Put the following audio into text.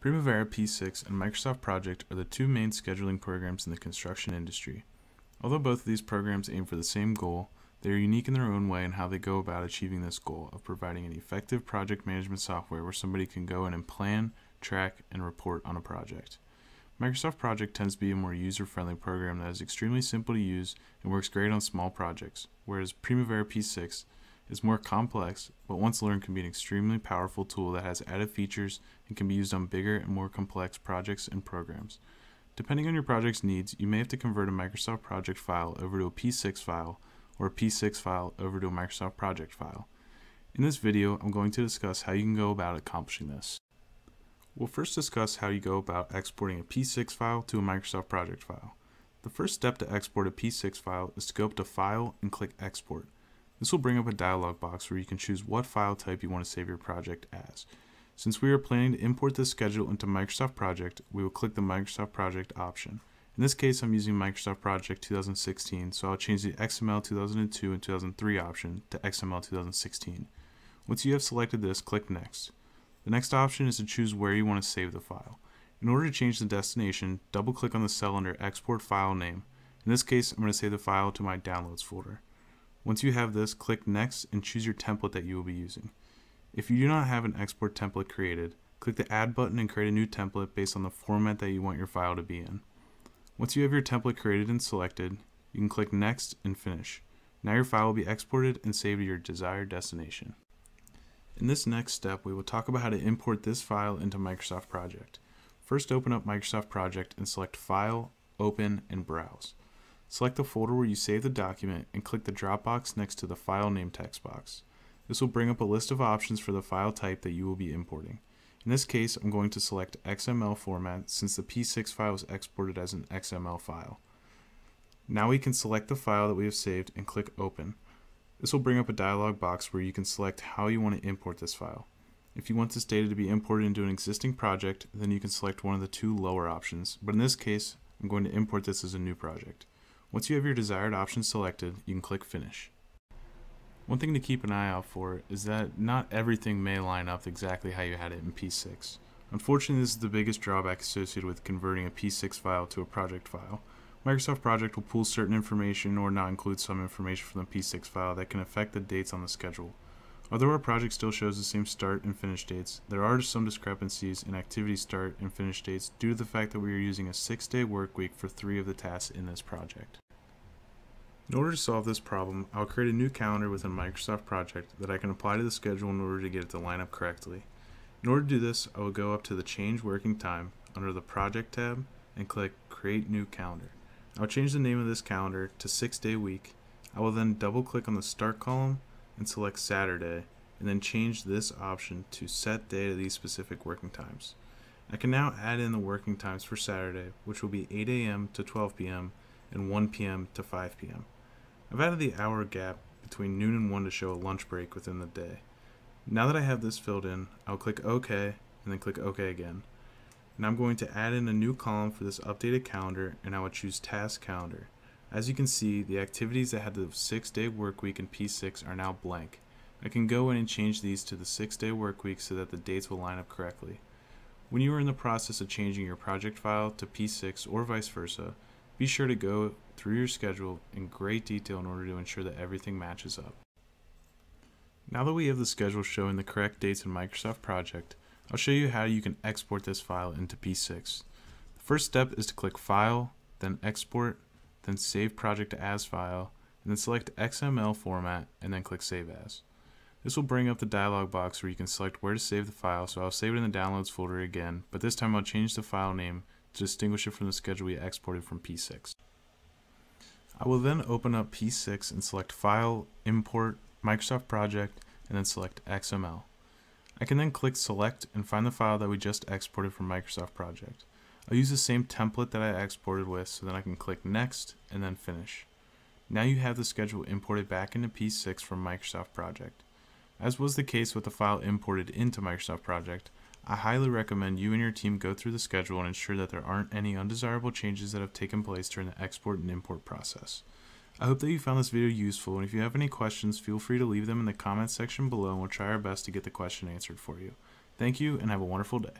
Primavera P6 and Microsoft Project are the two main scheduling programs in the construction industry. Although both of these programs aim for the same goal, they are unique in their own way in how they go about achieving this goal of providing an effective project management software where somebody can go in and plan, track, and report on a project. Microsoft Project tends to be a more user-friendly program that is extremely simple to use and works great on small projects, whereas Primavera P6 is more complex, but once learned can be an extremely powerful tool that has added features and can be used on bigger and more complex projects and programs. Depending on your project's needs, you may have to convert a Microsoft Project file over to a P6 file or a P6 file over to a Microsoft Project file. In this video, I'm going to discuss how you can go about accomplishing this. We'll first discuss how you go about exporting a P6 file to a Microsoft Project file. The first step to export a P6 file is to go up to File and click Export. This will bring up a dialog box where you can choose what file type you want to save your project as. Since we are planning to import this schedule into Microsoft Project, we will click the Microsoft Project option. In this case, I'm using Microsoft Project 2016, so I'll change the XML 2002 and 2003 option to XML 2016. Once you have selected this, click Next. The next option is to choose where you want to save the file. In order to change the destination, double click on the cell under Export File Name. In this case, I'm going to save the file to my Downloads folder. Once you have this, click Next and choose your template that you will be using. If you do not have an export template created, click the Add button and create a new template based on the format that you want your file to be in. Once you have your template created and selected, you can click Next and Finish. Now your file will be exported and saved to your desired destination. In this next step, we will talk about how to import this file into Microsoft Project. First open up Microsoft Project and select File, Open, and Browse. Select the folder where you save the document and click the drop box next to the file name text box. This will bring up a list of options for the file type that you will be importing. In this case, I'm going to select XML format since the P6 file is exported as an XML file. Now we can select the file that we have saved and click Open. This will bring up a dialog box where you can select how you want to import this file. If you want this data to be imported into an existing project, then you can select one of the two lower options, but in this case, I'm going to import this as a new project. Once you have your desired option selected, you can click Finish. One thing to keep an eye out for is that not everything may line up exactly how you had it in P6. Unfortunately, this is the biggest drawback associated with converting a P6 file to a project file. Microsoft Project will pull certain information or not include some information from the P6 file that can affect the dates on the schedule. Although our project still shows the same start and finish dates, there are some discrepancies in activity start and finish dates due to the fact that we are using a six-day work week for three of the tasks in this project. In order to solve this problem, I'll create a new calendar within Microsoft Project that I can apply to the schedule in order to get it to line up correctly. In order to do this, I will go up to the Change Working Time under the Project tab and click Create New Calendar. I'll change the name of this calendar to 6 Day Week. I will then double click on the Start column and select Saturday, and then change this option to set day to these specific working times. I can now add in the working times for Saturday, which will be 8 a.m. to 12 p.m. and 1 p.m. to 5 p.m. I've added the hour gap between noon and 1 to show a lunch break within the day. Now that I have this filled in, I'll click OK and then click OK again. And I'm going to add in a new column for this updated calendar and I will choose Task Calendar. As you can see, the activities that had the 6-day work week in P6 are now blank. I can go in and change these to the 6-day work week so that the dates will line up correctly. When you are in the process of changing your project file to P6 or vice versa, be sure to go through your schedule in great detail in order to ensure that everything matches up. Now that we have the schedule showing the correct dates in Microsoft Project, I'll show you how you can export this file into P6. The first step is to click File, then Export, then Save Project As File, and then select XML format, and then click Save As. This will bring up the dialog box where you can select where to save the file, so I'll save it in the Downloads folder again, but this time I'll change the file name to distinguish it from the schedule we exported from P6. I will then open up P6 and select File, Import, Microsoft Project, and then select XML. I can then click Select and find the file that we just exported from Microsoft Project. I'll use the same template that I exported with so then I can click Next and then Finish. Now you have the schedule imported back into P6 from Microsoft Project. As was the case with the file imported into Microsoft Project, I highly recommend you and your team go through the schedule and ensure that there aren't any undesirable changes that have taken place during the export and import process. I hope that you found this video useful, and if you have any questions, feel free to leave them in the comments section below and we'll try our best to get the question answered for you. Thank you, and have a wonderful day.